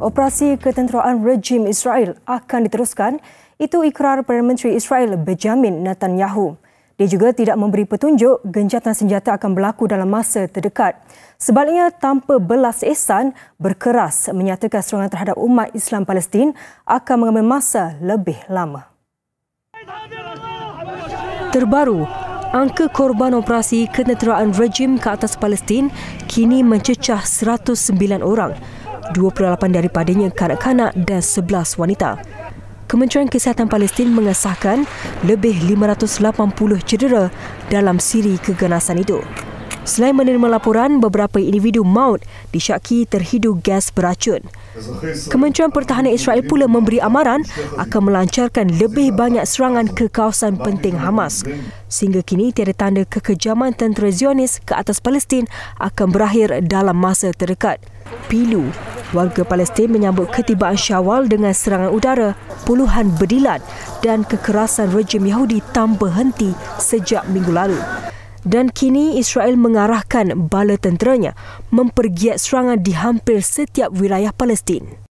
Operasi ketenteraan rejim Israel akan diteruskan. Itu ikrar Perdana Menteri Israel Benjamin Netanyahu. Dia juga tidak memberi petunjuk genjatan senjata akan berlaku dalam masa terdekat. Sebaliknya, tanpa belas ehsan, berkeras menyatakan serangan terhadap umat Islam Palestin akan mengambil masa lebih lama. Terbaru, angka korban operasi ketenteraan rejim ke atas Palestin kini mencecah 109 orang 28 daripadanya kanak-kanak dan 11 wanita. Kementerian Kesihatan Palestin mengesahkan lebih 580 cedera dalam siri keganasan itu. Selain menerima laporan, beberapa individu maut disyaki terhidu gas beracun. Kementerian Pertahanan Israel pula memberi amaran akan melancarkan lebih banyak serangan ke kawasan penting Hamas. Sehingga kini tiada tanda kekejaman tentera Zionis ke atas Palestin akan berakhir dalam masa terdekat. Pilu Warga Palestin menyambut ketibaan Syawal dengan serangan udara, puluhan berdilat dan kekerasan rejim Yahudi tanpa henti sejak minggu lalu. Dan kini Israel mengarahkan bala tenteranya mempergiat serangan di hampir setiap wilayah Palestin.